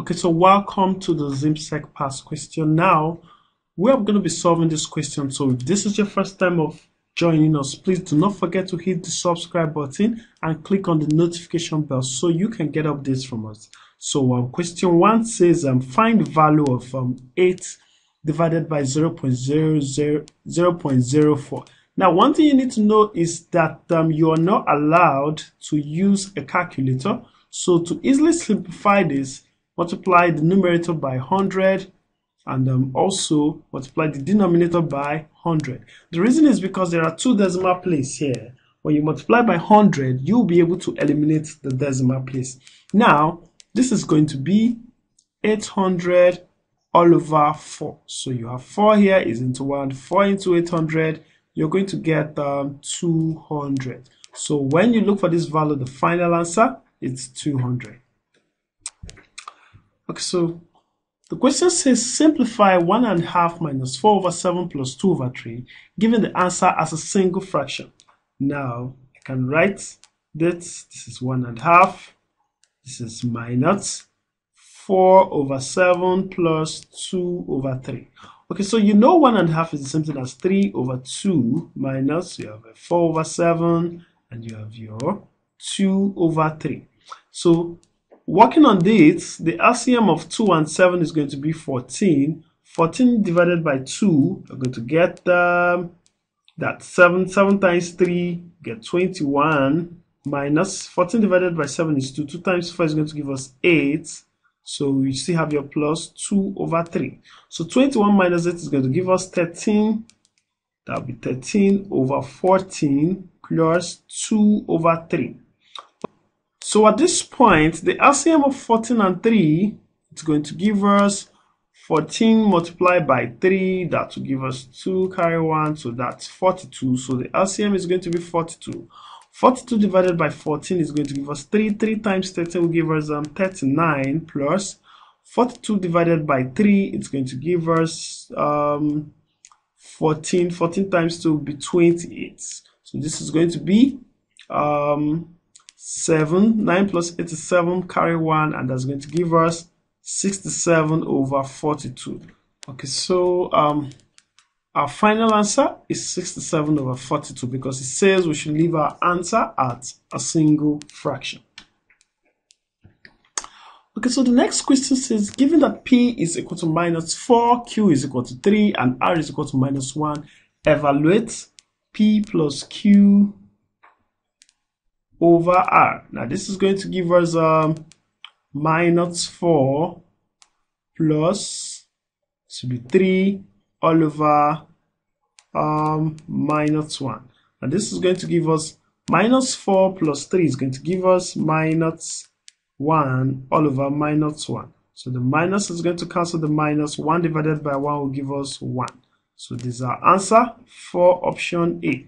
Okay, so welcome to the ZIMSEC past question. Now, we are going to be solving this question. So if this is your first time of joining us, please do not forget to hit the subscribe button and click on the notification bell so you can get updates from us. So um, question one says um, find the value of um, 8 divided by 0 0.00, 0 0.04. Now, one thing you need to know is that um, you are not allowed to use a calculator. So to easily simplify this, multiply the numerator by 100 and um, also multiply the denominator by 100. The reason is because there are two decimal places here. When you multiply by 100, you'll be able to eliminate the decimal place. Now, this is going to be 800 all over 4. So you have 4 here is into 1, 4 into 800, you're going to get um, 200. So when you look for this value, the final answer is 200. Okay, so the question says simplify 1 and half minus 4 over 7 plus 2 over 3, giving the answer as a single fraction. Now, I can write this. This is 1 and half. This is minus 4 over 7 plus 2 over 3. Okay, so you know 1 and half is the same thing as 3 over 2 minus, you have a 4 over 7, and you have your 2 over 3. So Working on this, the LCM of 2 and 7 is going to be 14. 14 divided by 2, we're going to get um, that 7. 7 times 3, get 21, minus 14 divided by 7 is 2. 2 times 4 is going to give us 8. So you still have your plus 2 over 3. So 21 minus 8 is going to give us 13. That'll be 13 over 14 plus 2 over 3. So at this point, the LCM of 14 and 3 is going to give us 14 multiplied by 3, that will give us 2 carry 1, so that's 42. So the LCM is going to be 42. 42 divided by 14 is going to give us 3. 3 times 13 will give us um, 39 plus 42 divided by 3, it's going to give us um, 14. 14 times 2 will be 28. So this is going to be um, 7 9 plus 87 carry 1 and that's going to give us 67 over 42 okay so um our final answer is 67 over 42 because it says we should leave our answer at a single fraction. Okay so the next question says given that p is equal to minus 4 q is equal to 3 and r is equal to minus 1 evaluate p plus q over r. Now this is going to give us um, minus 4 plus to be 3 all over um, minus 1. And this is going to give us minus 4 plus 3 is going to give us minus 1 all over minus 1. So the minus is going to cancel the minus 1 divided by 1 will give us 1. So this is our answer for option A.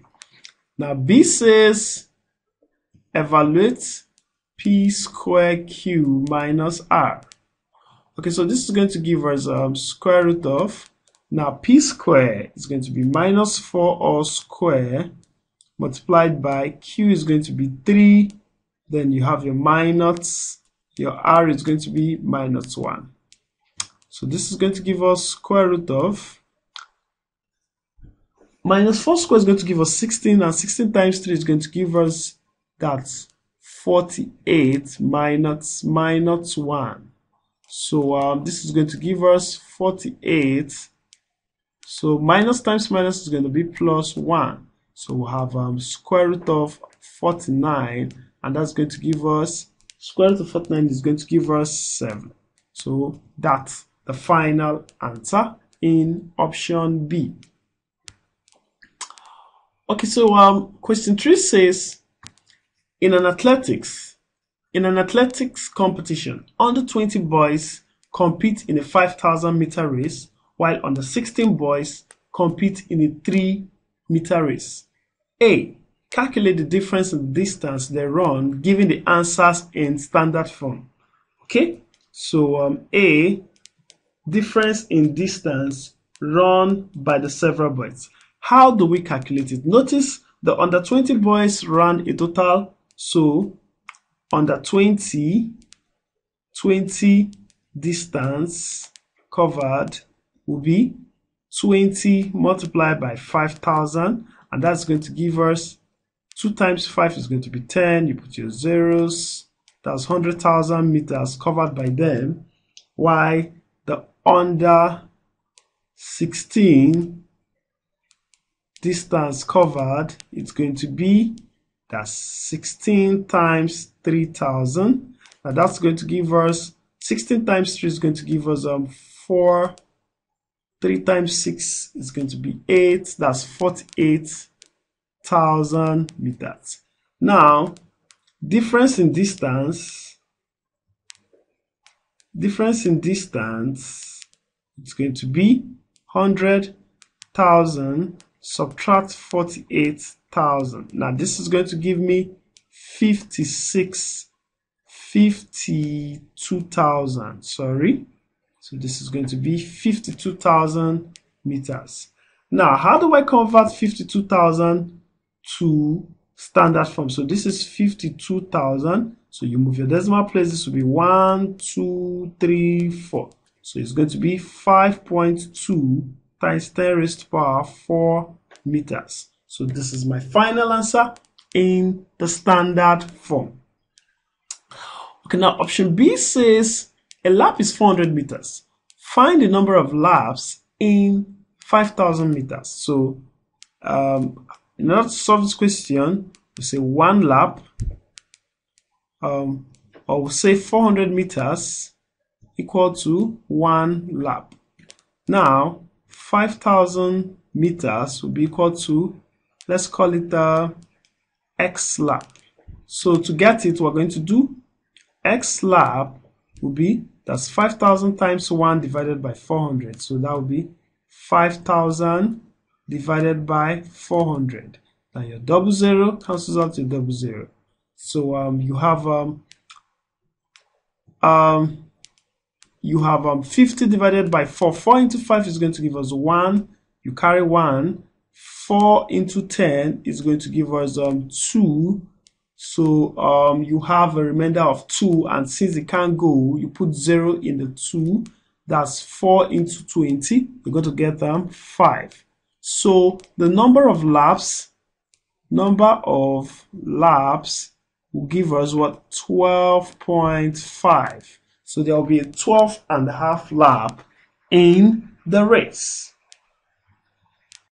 Now B says evaluate p square q minus r. Okay, so this is going to give us um, square root of, now p square is going to be minus 4 all square multiplied by q is going to be 3, then you have your minus, your r is going to be minus 1. So this is going to give us square root of minus 4 square is going to give us 16 and 16 times 3 is going to give us that's 48 minus minus 1 so um, this is going to give us 48 so minus times minus is going to be plus 1 so we'll have um, square root of 49 and that's going to give us square root of 49 is going to give us 7 so that's the final answer in option B. Okay so um question 3 says in an athletics, in an athletics competition, under 20 boys compete in a 5,000 meter race, while under 16 boys compete in a 3 meter race. A. Calculate the difference in distance they run, giving the answers in standard form. Okay, so um, A. Difference in distance run by the several boys. How do we calculate it? Notice the under 20 boys ran a total so under 20, 20 distance covered will be 20 multiplied by 5000 and that's going to give us 2 times 5 is going to be 10 you put your zeros that's 100,000 meters covered by them. Why? The under 16 distance covered it's going to be that's 16 times 3000 now that's going to give us 16 times 3 is going to give us um 4 3 times 6 is going to be 8 that's 48,000 meters. Now difference in distance difference in distance it's going to be 100,000 subtract 48,000 now this is going to give me 56 52,000 sorry. So this is going to be 52,000 meters. Now how do I convert 52,000 to standard form? So this is 52,000 so you move your decimal place. This will be 1 2 3 4 so it's going to be 5.2 times 10 raised to power 4 meters so this is my final answer in the standard form Okay, now option B says a lap is 400 meters. Find the number of laps in 5,000 meters. So, um, in order to solve this question, we say one lap, um, or we say 400 meters equal to one lap. Now, 5,000 meters will be equal to, let's call it uh, x lap. So to get it, we're going to do x lap will be that's 5000 times 1 divided by 400 so that will be 5000 divided by 400 now your double zero cancels out to double zero. So um, you have um, um, you have um, 50 divided by 4 4 into 5 is going to give us 1 you carry 1 4 into 10 is going to give us um, 2 so um, you have a remainder of 2 and since it can't go, you put 0 in the 2. That's 4 into 20. You're going to get them um, 5. So the number of laps, number of laps will give us what 12.5. So there will be a 12 and a half lap in the race.